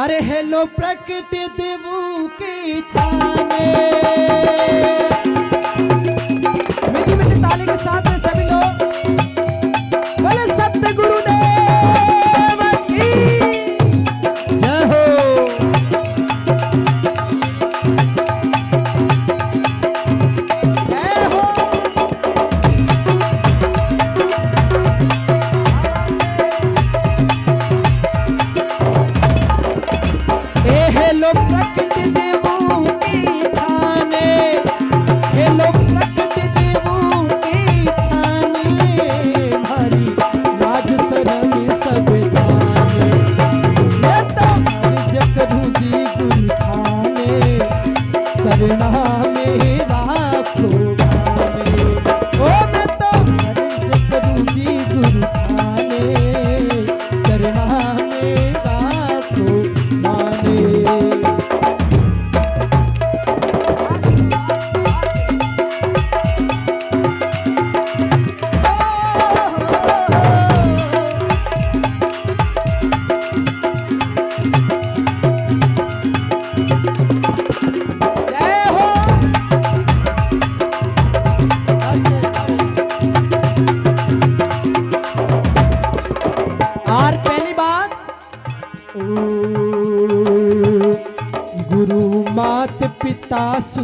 अरे हेलो प्रकृति देवू के छाने। मेरी मेरी ताली के साथ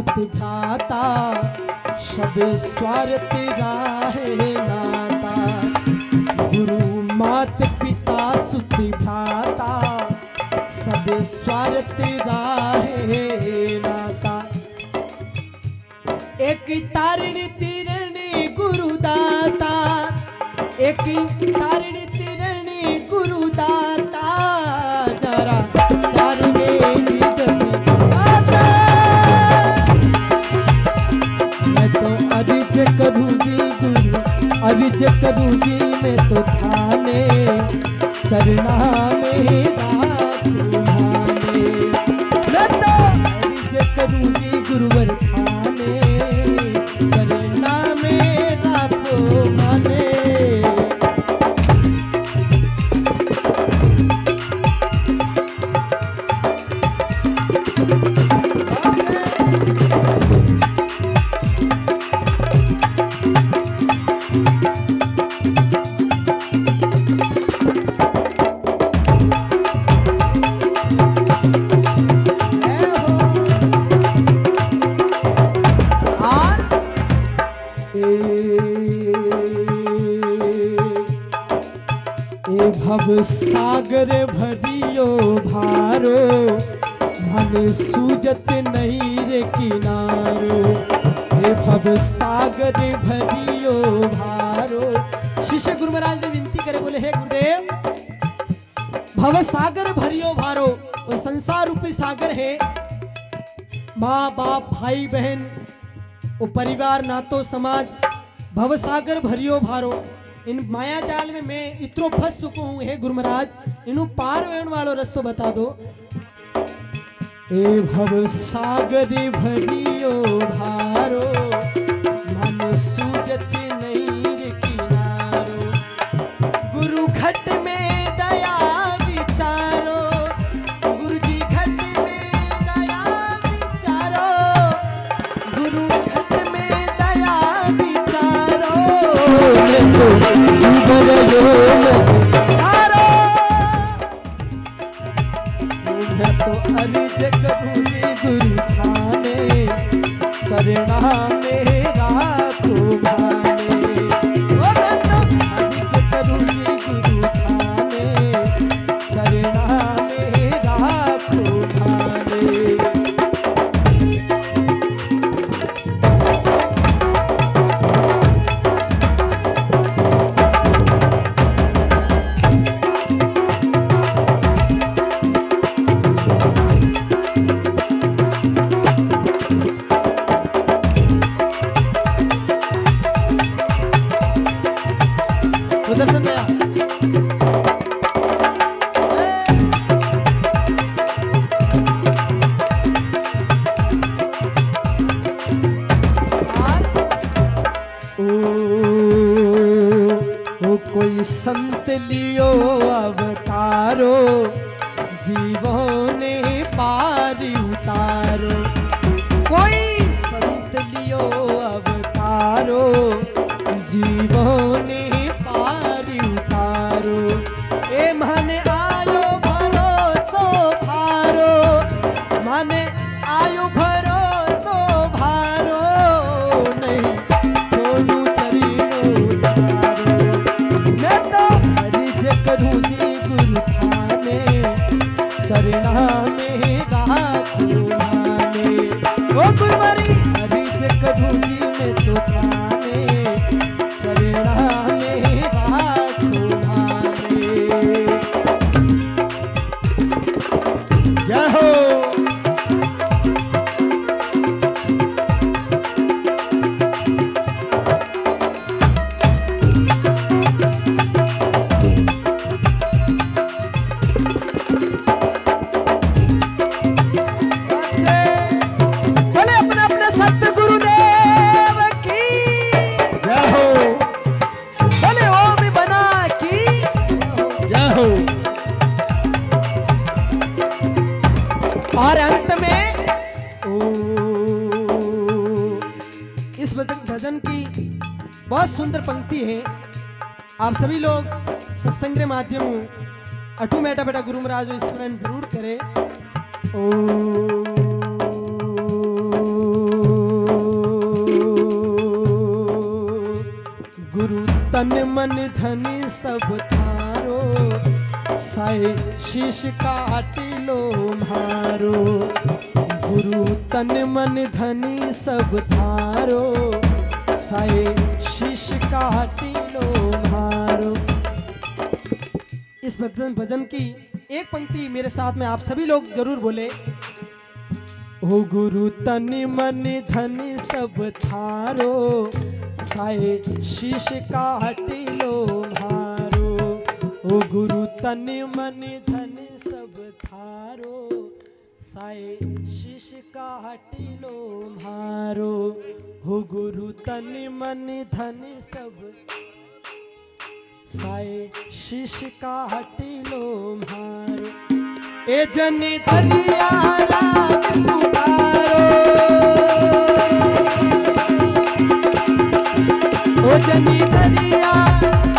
भ्राता सब स्वार्थ राहे नाता। गुरु मात पिता सुत भ्राता सब स्वार्थ राहे नाता। एक तारिणी तिरणी गुरुदाता, एक तारिणी जी मैं तो थाने चरना मेरा तुम्हारे तो जी गुरुवर थाने चरना मेरा को माने। और शिष्य गुरु महाराज ने विनती करे, बोले, हे गुरुदेव, भव सागर भरियो भारो वो संसार रूपी सागर है। माँ, बाप, भाई, बहन वो परिवार, नातो, समाज, भव सागर भरियो भारो। इन माया जाल में मैं इतरो फंस चुको हूँ, हे गुरु महाराज इनु पार वेण वालो रस्तो बता दो। ए भव सागर भरियो भारो। तारो इस भजन की बहुत सुंदर पंक्ति है। आप सभी लोग सत्संग के माध्यम अटू मेटा बेटा गुरु महाराज स्मरण ज़रूर करें। ओ। गुरु तन मन धन सब थारो साए शीश काट लो मारो। गुरु तन मन धन सब थारो साए शीश काट लो मारो इस भजन भजन की एक पंक्ति मेरे साथ में आप सभी लोग ज़रूर बोले। ओ गुरु तन मन धन सब थारो साए शीश काट लो मारो ओ गुरु तन मन धन सब थारो। साए, शीश काट लो मारो। हो गुरु तन मन धन सब। साए, शीश काट लो मारो। ए जनी दरिया रात ओ जनी दरिया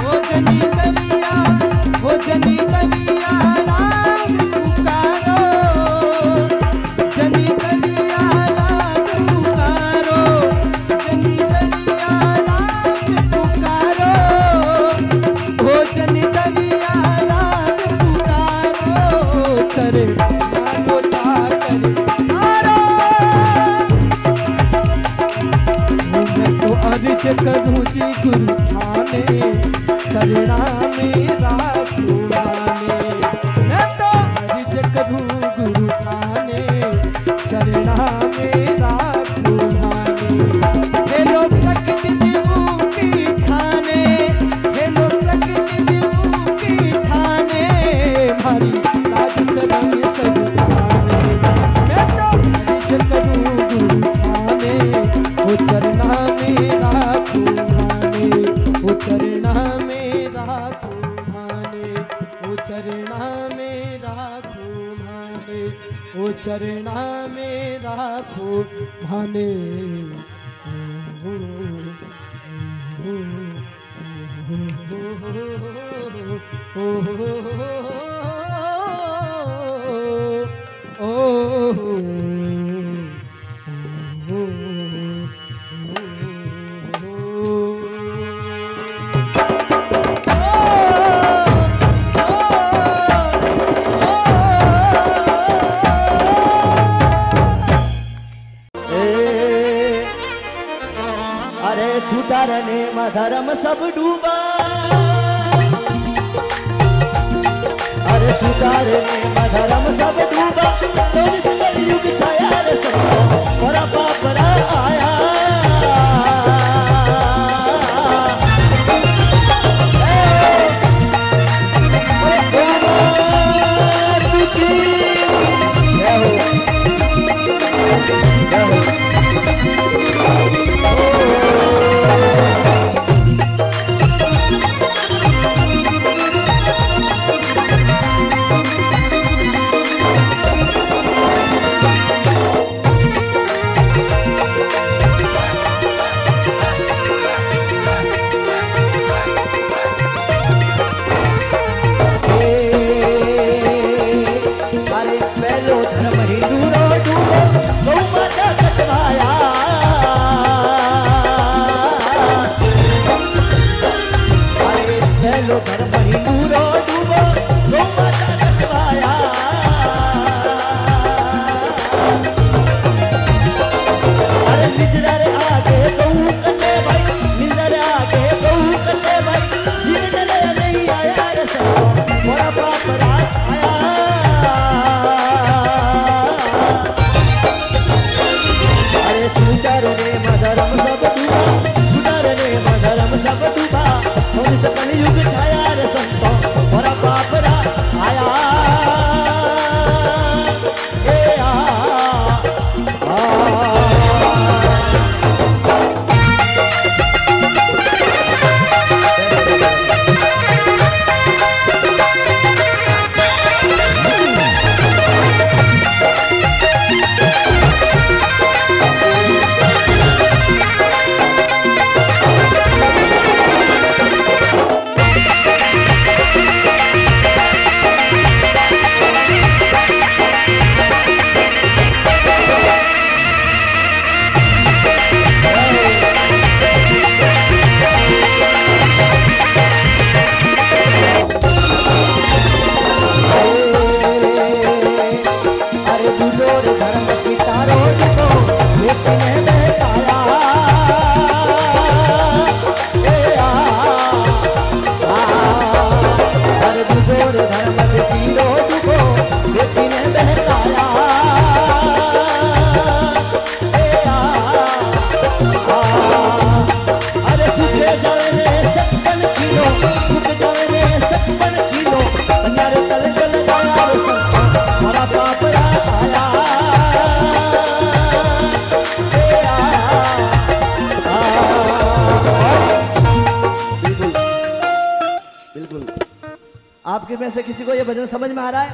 ओ जनी दरिया ओ जनी अर्ज़ गुरु थाने ओ ए, अरे इस युग to that में से किसी को ये भजन समझ में आ रहा है?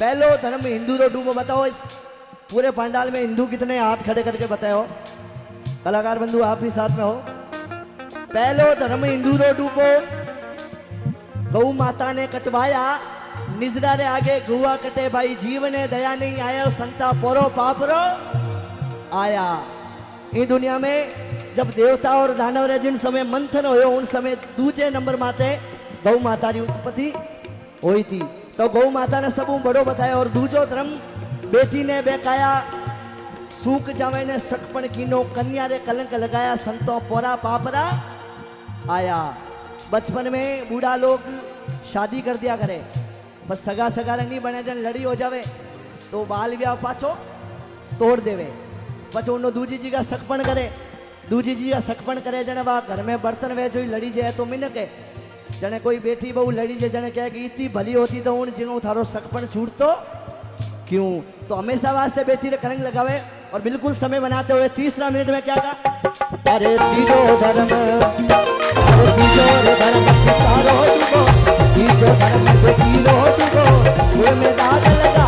पहलो धर्म हिंदू रो डूबो, बताओ इस पूरे पंडाल में हिंदू कितने हाथ खड़े करके बताए हो? कलाकार बंधु, आप भी साथ में हो। पहलो धर्म हिंदू रो डूबो। गौ माता ने कटवाया, निजरा रे आगे गुआ कटे, भाई जीवने दया नहीं आया, संता पोरो पापरो आया। इस दुनिया में जब देवता और दानव रे जिन समय मंथन हो उन समय दूजे नंबर माते गौ माता री उत्पत्ति हुई थी तो गौ माता ने सब बड़ो बताया और दूजो धर्म बेटी ने बेकाया सूख जावे ने सकपण कीनो कन्या रे कलंक लगाया संतो पोरा पापरा आया बचपन में बूढ़ा लोग शादी कर दिया करे बस सगा सगा रे नहीं बने जन लड़ी हो जावे तो बाल ब्याह पाछो तोड़ देवे પછી ઉનો દૂજી જી કા સખપણ કરે દૂજી જી કા સખપણ કરે જણે વા ઘર में बर्तन वे जो लड़ी जाए तो मिन के जने कोई बेटी बहू लड़ी जे, जने कहे कि इतनी भली होती तो उन जिनो थारो सकपन छूट तो क्यों? तो हमेशा वास्ते बेटी रे करंग लगावे और बिल्कुल समय बनाते हुए तीसरा मिनट में क्या था अरे तीजो धर्म, अरे तीजो धर्म तारो तुको तीजो धर्म तीजो तुको दुगो दाद में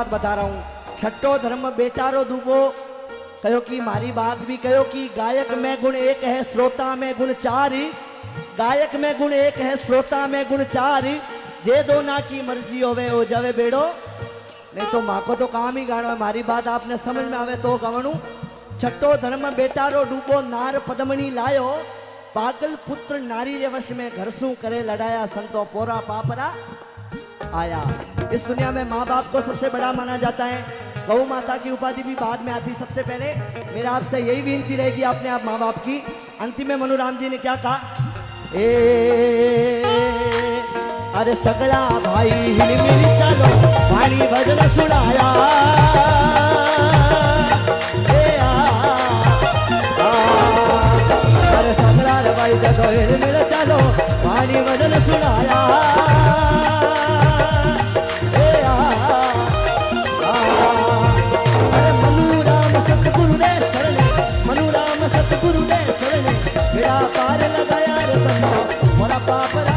बात बता रहा हूँ। छठो धर्म बेटारो दूबो। कहो कि मारी बात भी कहो कि गायक में गुण एक है, श्रोता में गुण चार गायक में गुण एक है, श्रोता में गुण चार जे दो ना की मर्ज़ी होवे, ओ जावे बेड़ो। नहीं तो माँ को तो काम ही गानो है, मारी बात आपने समझ में आवे तो गवणू। छठो धर्म बेटारो डूबो, नार पदमणी लायो। पागल पुत्र नारी रे वश में घरसू करे लड़ाया संतो पोरा पापरा। आया इस दुनिया में माँ बाप को सबसे बड़ा माना जाता है गौ माता की उपाधि भी बाद में आती सबसे पहले मेरा आपसे यही विनती रहेगी अपने आप माँ बाप की अंतिम में मनुराम जी ने क्या कहा ए अरे सगला भाई हिल मिल चलो वाणी भजन सुनाया चलो पानी बदल सुनाया मनुराम सतगुरु ने शरण मेरा पार लगाया रे संतो मोरा पाप